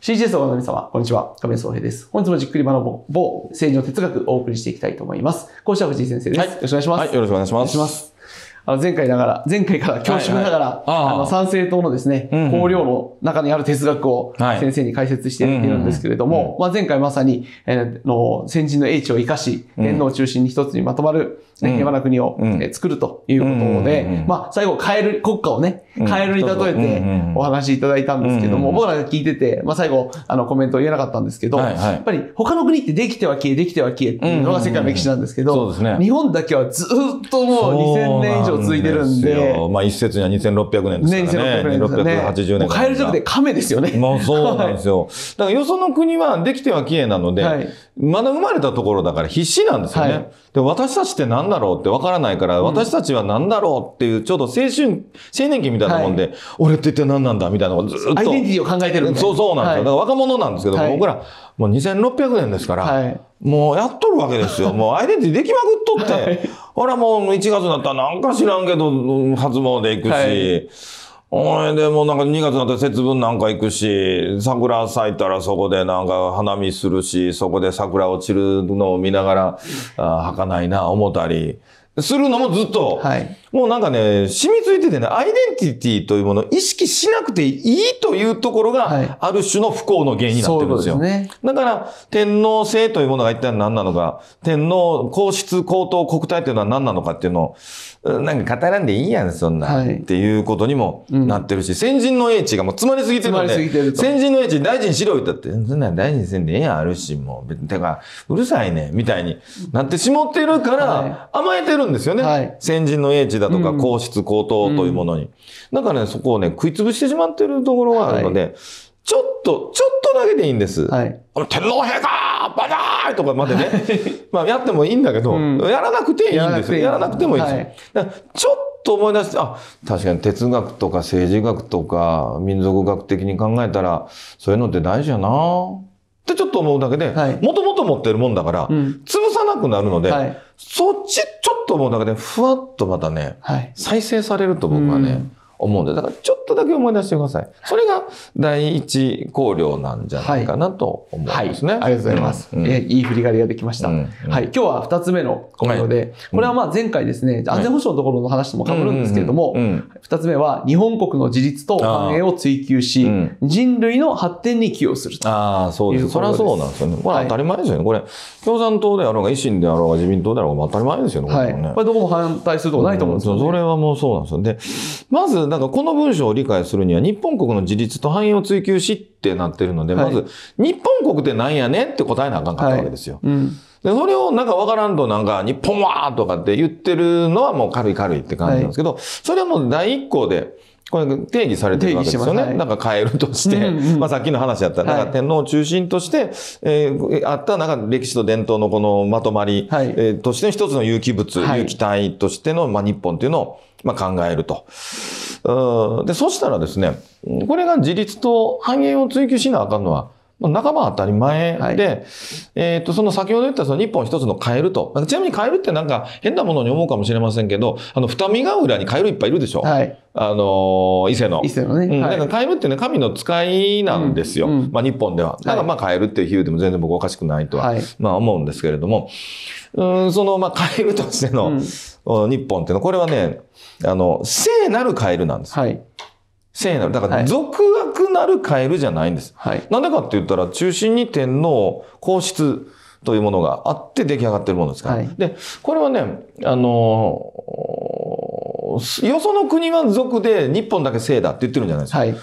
CGS の皆様、こんにちは。亀井総平です。本日もじっくり学ぼう、某政治の哲学をお送りしていきたいと思います。講師は藤井先生です。はいよろしくお願いします。はい、よろしくお願いします。あの前回ながら、前回から恐縮ながら、はいはいあああの参政党のですね、うんうん綱領の中にある哲学をはい先生に解説しているんですけれども、まあ、前回まさに、えーの先人の英知を生かし、うん天皇を中心に一つにまとまる、ね。和な国を、作るということで、まあ、最後、カエル、国家をね、うん。カエルに例えてんお話しいただいたんですけども、僕らが聞いてて、まあ、最後、あの、コメントを言えなかったんですけど、やっぱり他の国ってできては消え、できては消えっていうのが世界の歴史なんですけど、そうですね。日本だけはずっともう2000年以上続いてるんで、まあ一説には2600年ですね、からね。2600年ですよね。2680年。もうカエルじゃなくて亀ですよね。もうそうなんですよ。だからよその国はできては消えなので、はい。まだ生まれたところだから必死なんですよね。はい。で私たちって何だろうってわからないから、私たちは何だろうっていうちょうど青春、青年期みたいなもんで、俺って一体何なんだみたいなのをずっと。アイデンティティを考えてる。そうそうなんですよ。だから若者なんですけど、はい僕らもう2600年ですから、はいもうやっとるわけですよ。もうアイデンティティできまくっとって。ほらもう1月になったらなんか知らんけど、うん初詣行くし、はいおいでもなんか2月になったら節分なんか行くし、桜咲いたらそこでなんか花見するし、そこで桜落ちるのを見ながら、あ儚いな思ったり、するのもずっと、はい。もうなんかね、染みついててね、アイデンティティというものを意識しなくていいというところはいが、ある種の不幸の原因になってるんですよ。そういねだから、天皇制というものが一体何なのか、天皇皇室皇統国体というのは何なのかっていうのを、うんなんか語らんでいいやん、そんな、はいっていうことにもなってるし、先人の英知がもう詰まりすぎてるので、先人の英知大事にしろ言ったって、そんなん大事にせんでええやん、あるし、もう。てか、うるさいね、みたいになってしもってるから、は甘えてるんですよね。はい先人の英知だとか、うん。皇室皇統というものに。だからね、そこをね、食いつぶしてしまってるところがあるので、ちょっと、ちょっとだけでいいんです。はい。あの天皇陛下バザーイとかまでね、まあやってもいいんだけど、うん。やらなくていいんですよ。ややらなくてもいいですよ。ちょっと思い出して、あ、確かに哲学とか政治学とか民族学的に考えたら、そういうのって大事やな。ってちょっと思うだけで、はい。もともと持ってるもんだから、うん。潰さなくなるので、はいそっちちょっと思うだけで、ふわっとまたね、はい。再生されると僕はね、うん思うんで、だからちょっとだけ思い出してください。それが第一考慮なんじゃないかなと思うんはい。ですね。ありがとうございます。うんえいい振り返りができました。うんうんはい。今日は二つ目のコメントで、これはまあ前回ですね、安全保障のところの話とも被るんですけれども、二つ目は日本国の自立と繁栄を追求し、うん人類の発展に寄与すると。ああ、そうです。そりゃそうなんですよね。これはい当たり前ですよね。これ、共産党であろうが、維新であろうが、自民党であろうが、当たり前ですよね。はい。これねこれどこも反対するとこないと思うんですよ、ねそれはもうそうなんですよ。で、まず、なんかこの文章を理解するには、日本国の自立と繁栄を追求しってなってるので、はい。まず、日本国って何やねんって答えなあかんかったわけですよ。うん。で、それをなんかわからんとなんか、日本はとかって言ってるのはもう軽い軽いって感じなんですけど、それはもう第一項で、これ定義されてるわけですよね。はい。なんかカエルとして、うんうんまあさっきの話だったら、はい。なんか天皇を中心として、えーあったなんか歴史と伝統のこのまとまり、はい。えーとしての一つの有機物、はい。有機体としての、まあ、日本っていうのを、まあ、考えると。うんで、そしたらですね、これが自立と繁栄を追求しなあかんのは、まあ、半ば当たり前で、はいえっ、と、その先ほど言ったその日本一つのカエルと。ちなみにカエルってなんか変なものに思うかもしれませんけど、あの、二見ヶ浦にカエルいっぱいいるでしょ。はい。あのー伊勢の。伊勢のね。うん、はいだからカエルってね、神の使いなんですよ。うんうんまあ日本では。だからまあカエルっていう比喩でも全然僕おかしくないとは、はいまあ思うんですけれども、うん、そのまあカエルとしての、日本っていうのは、これはね、あの、聖なるカエルなんです。はい。聖なる。だから、はい俗悪なるカエルじゃないんです。はい。なんでかって言ったら、中心に天皇、皇室というものがあって出来上がってるものですから。はいで、これはね、あのーよその国は俗で日本だけ聖だって言ってるんじゃないですか。はい。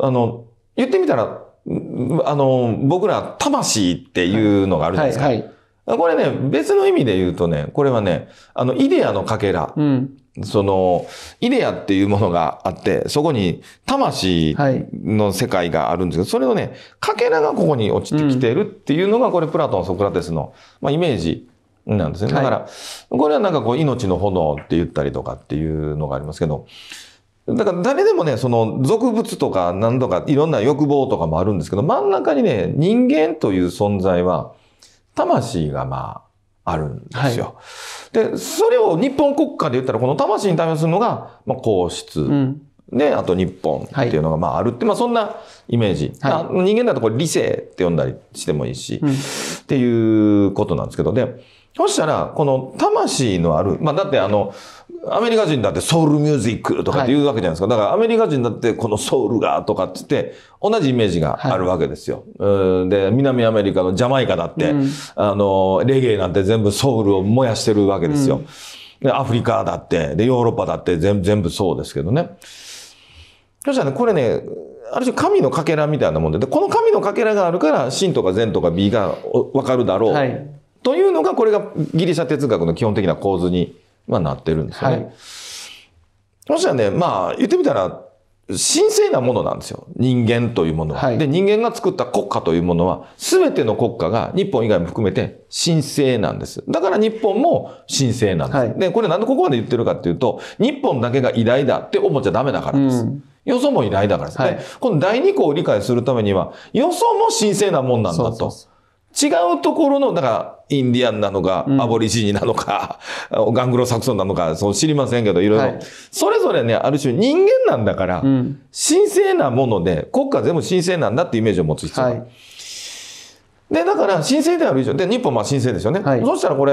あの、言ってみたら、うんあの、僕ら、魂っていうのがあるじゃないはい。ですか。はい。これね、別の意味で言うとね、これはね、あの、イデアのかけら。うん。その、イデアっていうものがあって、そこに魂はいの世界があるんですけど、それのね、かけらがここに落ちてきてるっていうのが、これプラトン、ソクラテスの、まあ、イメージなんですね。だから、これはなんかこう、命の炎って言ったりとかっていうのがありますけど、だから誰でもね、その俗物とか何とかいろんな欲望とかもあるんですけど、真ん中にね、人間という存在は、魂がまあ、あるんですよ。で、それを日本国家で言ったら、この魂に対応するのが、まあ、皇室、うん。で、あと日本っていうのがまああるって、まあそんなイメージ。はいあ人間だとこれ理性って呼んだりしてもいいし、うんっていうことなんですけど、で、そしたら、この魂のある、まあだってあの、アメリカ人だってソウルミュージックとかって言うわけじゃないですか。だからアメリカ人だってこのソウルがとかって言って、同じイメージがあるわけですよ。うんで、南アメリカのジャマイカだって、うんあの、レゲエなんて全部ソウルを燃やしてるわけですよ。でアフリカだって、で、ヨーロッパだって全部全部そうですけどね。そしたらね、これね、ある種神のかけらみたいなもんで、でこの神のかけらがあるから、真とか善とか美がおわかるだろう。はい。というのが、これがギリシャ哲学の基本的な構図に、まあ、なってるんですよね。はいそしたらね、まあ、言ってみたら、神聖なものなんですよ。人間というものは。はいで、人間が作った国家というものは、すべての国家が日本以外も含めて神聖なんです。だから日本も神聖なんです。はいで、これなんでここまで言ってるかっていうと、日本だけが偉大だって思っちゃダメだからです。うんよそも偉大だからです。はいでこの第二項を理解するためには、よそも神聖なもんなんだと。そうそうそ違うところの、だから、インディアンなのか、うんアボリジニなのか、ガングロサクソンなのか、そう知りませんけど、いろいろ、はいそれぞれね、ある種人間なんだから、うん。神聖なもので、国家全部神聖なんだっていうイメージを持つ必要があるはい。で、だから、神聖である以上、で、日本は神聖ですよね。はいそしたらこれ、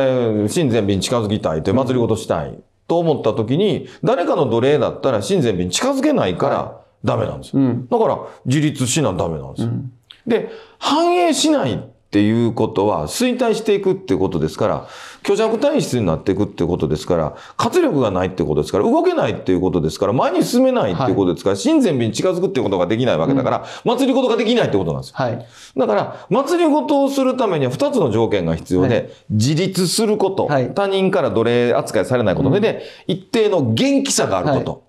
神前美に近づきたいって、祭り事したいと思った時に、誰かの奴隷だったら神前美に近づけないから、ダメなんですよ。うん。だから、自立しなダメなんですよ。うん。で、反映しないっていうことは衰退していくっていうことですから、虚弱体質になっていくっていうことですから、活力がないっていうことですから、動けないっていうことですから、前に進めないっていうことですから、親善美に近づくっていうことができないわけだから、祭り事ができないってことなんですよ。はい。だから、祭り事をするためには2つの条件が必要で、は自立すること、はい他人から奴隷扱いされないことで、で一定の元気さがあること。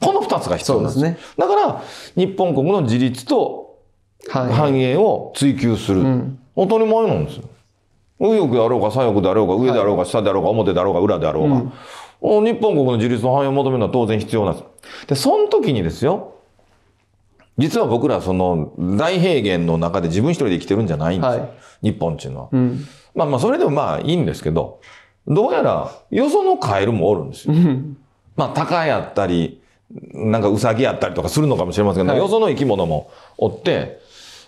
この2つが必要なんです。ねだから、日本国の自立とはい。繁栄を追求する。うん。当たり前なんですよ。右翼であろうが左翼であろうが上であろうが下であろうが表であろうが裏であろうが。うんお日本国の自立と繁栄を求めるのは当然必要なんです。で、その時にですよ、実は僕らその大平原の中で自分一人で生きてるんじゃないんですよ。はい日本っていうのは。うん。まあまあそれでもまあいいんですけど、どうやらよそのカエルもおるんですよ。うん。まあ鷹やったり、なんかウサギやったりとかするのかもしれませんけど、はいよその生き物もおって、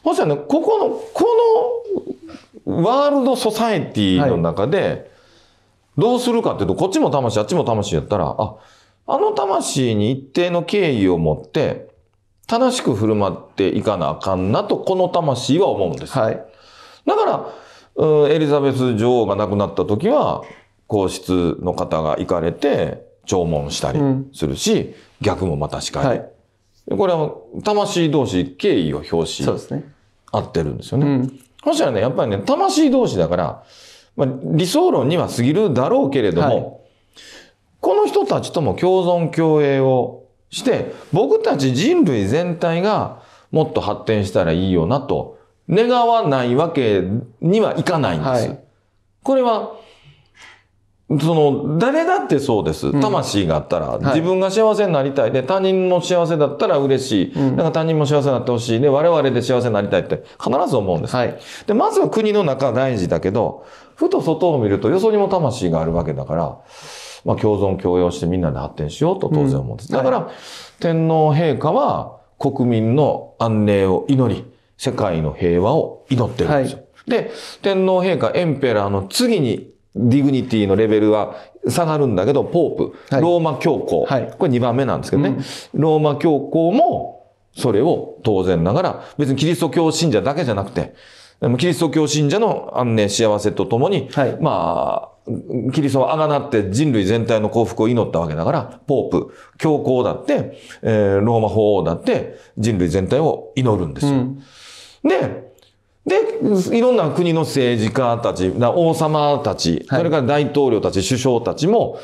そしね、ここの、このワールドソサエティの中で、どうするかっていうと、こっちも魂、あっちも魂やったら、あ、あの魂に一定の敬意を持って、正しく振る舞っていかなあかんなと、この魂は思うんです。はい。だから、うんエリザベス女王が亡くなった時は、皇室の方が行かれて、弔問したりするし、逆もまたしかり。はい。これは、魂同士、敬意を表しそうですね。合ってるんですよね。うん。そしたらね、やっぱりね、魂同士だから、まあ、理想論には過ぎるだろうけれども、はいこの人たちとも共存共栄をして、僕たち人類全体がもっと発展したらいいよなと願わないわけにはいかないんです。はいこれは、その、誰だってそうです。ん魂があったら、い自分が幸せになりたいで、他人も幸せだったら嬉しい。うんだから他人も幸せになってほしい。で、我々で幸せになりたいって必ず思うんです。はい。で、まずは国の中大事だけど、ふと外を見るとよそにも魂があるわけだから、まあ共存共栄をしてみんなで発展しようと当然思うんです。うんだから、天皇陛下は国民の安寧を祈り、世界の平和を祈ってるんですよ。で、天皇陛下、 Emperor の次に dignity のレベルは下がるんだけど、 Pope、はい。ローマ教皇、はい。これ2番目なんですけどね、ローマ教皇もそれを当然ながら、別にキリスト教信者だけじゃなくて、キリスト教信者の安寧幸せとともに、はい。まあ、キリストをあがなって人類全体の幸福を祈ったわけだから、 Pope、教皇だって、えーローマ法王だって人類全体を祈るんですよ。うん。で、で、いろんな国の政治家たち、な王様たち、はい。それから大統領たち、首相たちも、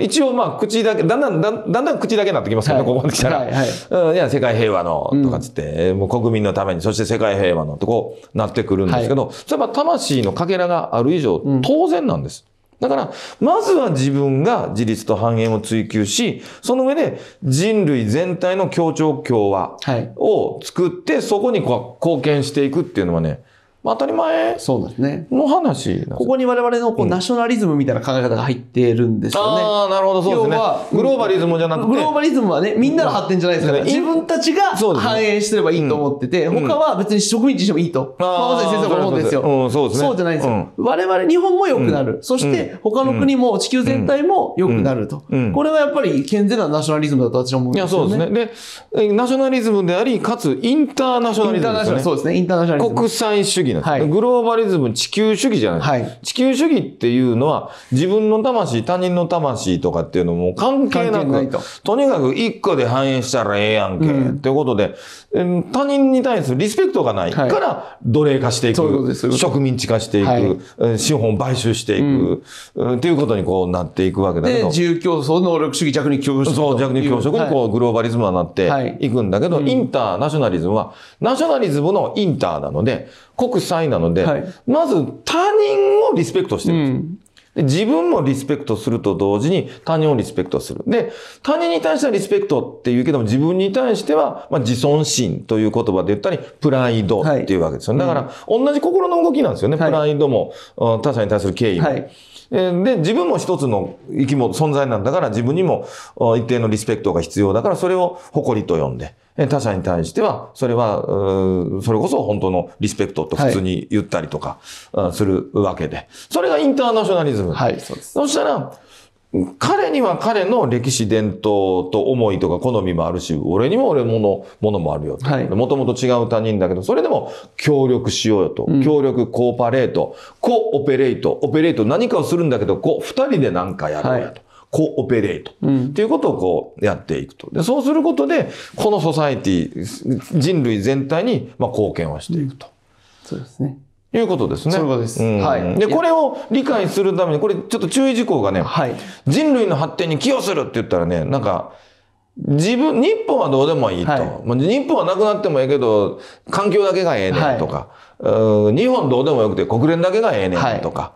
一応まあ口だけ、だんだん、だんだん口だけになってきますよね、はい。ここまで来たら。はいはい。うんいや、世界平和の、とかつって、もう国民のために、そして世界平和の、とこうなってくるんですけど、それは魂のかけらがある以上、ん。当然なんです。だから、まずは自分が自立と繁栄を追求し、その上で人類全体の協調共和はい。を作って、そこにこう貢献していくっていうのはね、まあ当たり前そうですね。の話なんですよここに我々のこう、ナショナリズムみたいな考え方が入ってるんですよね。ああ、なるほど、そうですね要は。グローバリズムじゃなくて、グローバリズムはね、みんなの発展じゃないですから、うん自分たちが反映してればいいと思ってて、うん他は別に植民地してもいいと。まあまさに先生が思うんですよ。うん、そうですね。そうじゃないんですよ。我々日本も良くなる。そして他の国も地球全体も良くなると。これはやっぱり健全なナショナリズムだと私は思うんいや、ですよね。そうですね。で、えナショナリズムであり、かつインターナショナインターナショナル、リズムね。そうですね。インターナショナリズム。国際主義なんです、はい。グローバリズム、地球主義じゃないです、はい。地球主義っていうのは、自分の魂、他人の魂とかっていうのも関係なく、と。とにかく一個で反映したらええやんけ、うん。っていうことで、えー他人に対するリスペクトがないはい。から、奴隷化していく、そうい植民地化していく、資本を買収していく、うん。っていうことにこうなっていくわけだけで、ど。自由競争、能力主義、弱肉強食。そう、弱肉強食にこうグローバリズムはなってはい。いくんだけど、うん。インターナショナリズムは、ナショナリズムのインターなので、国際なので、はいまず他人をリスペクトしてうるんです。ん。で自分もリスペクトすると同時に他人をリスペクトする。で、他人に対してはリスペクトっていうけども、自分に対しては、まあ、自尊心という言葉で言ったり、プライドっていうわけですよね。はいだから、同じ心の動きなんですよね。はいプライドも、うん他者に対する敬意も。で、自分も一つの生き物、存在なんだから、自分にもあ一定のリスペクトが必要だから、それを誇りと呼んで、えー他者に対しては、それは、それこそ本当のリスペクトと普通に言ったりとか、あするわけで。それがインターナショナリズム。はい、そうです。そしたら、彼には彼の歴史伝統と思いとか好みもあるし、俺にも俺ものものもあるよと。はいもともと違う他人だけど、それでも協力しようよと。うん協力、コーパレート、コオペレート。オペレート何かをするんだけど、こう、二人で何かやろうやと。コオペレート。うんっていうことをこうやっていくと。で、そうすることで、このソサエティ、人類全体にまあ貢献をしていくと。そうですね。いうことですね。そういうことです。ん。はい。で、これを理解するために、これちょっと注意事項がね、はい。人類の発展に寄与するって言ったらね、なんか、自分、日本はどうでもいいと。はい。まあ日本はなくなってもええけど、環境だけがええねんとか、うん日本どうでもよくて国連だけがええねんとか、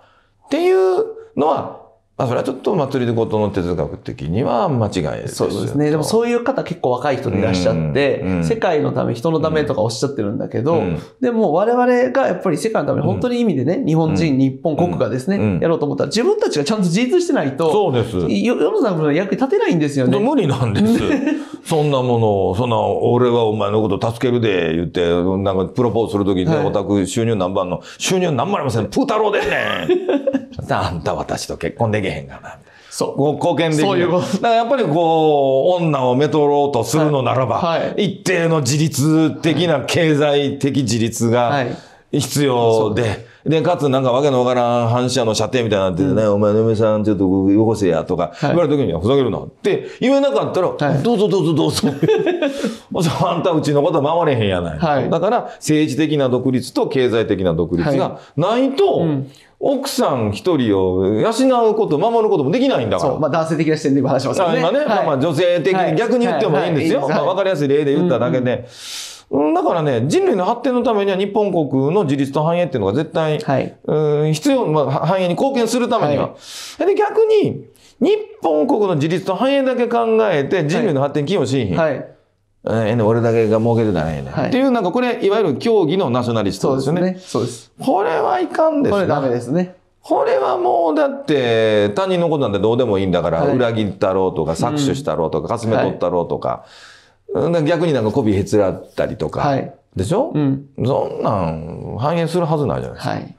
っていうのは、まあ、それはちょっと祭り事の哲学的には間違いですそうですね。でもそういう方結構若い人でいらっしゃって、うんうん世界のため、人のためとかおっしゃってるんだけど、うんでも我々がやっぱり世界のために本当に意味でね、日本人、日本国がですね、うんやろうと思ったら自分たちがちゃんと自立してないと、そうです。よ世の中の役に立てないんですよね。無理なんです。そんなものを、そんな、俺はお前のこと助けるで、言って、なんかプロポーズするときにね、はいオタク収入何番の、収入何もありません。プー太郎でんねん。あんた私と結婚できへんがな。そう。ご貢献できる。そういうこと。だからやっぱりこう、女をめとろうとするのならば、はい。はい。一定の自立的な経済的自立はがい。必要で、で、かつなんかわけのわからん反射の射程みたいになっててね、お前の嫁さんちょっとよこせやとか言われた時にはふざけるなって 言えなかったら、はい。どうぞどうぞどうぞ。あんたうちのこと守れへんやない。はい。だから政治的な独立と経済的な独立がないと、うん奥さん一人を養うこと、守ることもできないんだから。そう。まあ男性的な視点で今話しますよね。あ今ね、まあまあ女性的はいに逆に言ってもいいんですよ。はいはいまあわかりやすい例で言っただけで。うんだからね、人類の発展のためには日本国の自立と繁栄っていうのが絶対、はい。うん必要、まあ、繁栄に貢献するためには。はで、逆に、日本国の自立と繁栄だけ考えて人類の発展に寄与しひん。はい。ええね、俺だけが儲けてたらええねん。はいっていう、なんかこれ、いわゆる競技のナショナリストですよね。そうですね。これはいかんですなこれダメですね。これはもうだって他人のことなんてどうでもいいんだから、はい裏切ったろうとか搾取したろうとか、かすめ取ったろうとか、うん逆になんか媚びへつらったりとか、はい。でしょ、うん。そんなん反映するはずないじゃないですか。はい。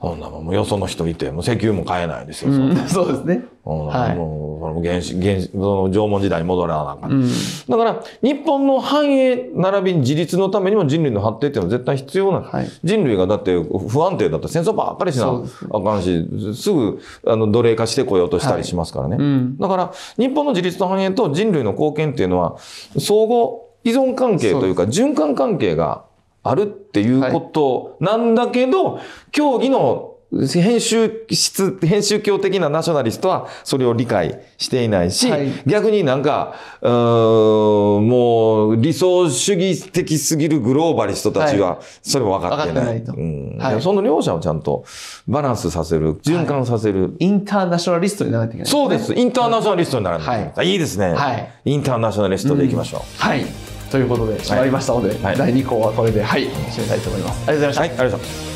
そんなもんもうよその人いて、もう石油も買えないですよ。うん、そうですね。はいもう、その原始、原始、その縄文時代に戻らなあかん。うん。だから、日本の繁栄並びに自立のためにも人類の発展っていうのは絶対必要な。はい。人類がだって不安定だったら戦争ばっかりしなあかんし、すぐあの奴隷化してこようとしたりしますからね。うん。だから、日本の自立と繁栄と人類の貢献っていうのは、相互依存関係というか、循環関係があるっていうことなんだけど、競技の編集室、編集教的なナショナリストはそれを理解していないし、はい逆になんか、うーんもう理想主義的すぎるグローバリストたちはそれも分かってない。ないとうんはいでもその両者をちゃんとバランスさせる、循環させる。インターナショナリストにならないといけない、そうです。インターナショナリストにならないといけない。、はいいですね、はいインターナショナリストでいきましょう。はい。ということで、締まりましたので、はい第2項はこれで、はい、締めたいと思います。ありがとうございました。はい、ありがとうございます。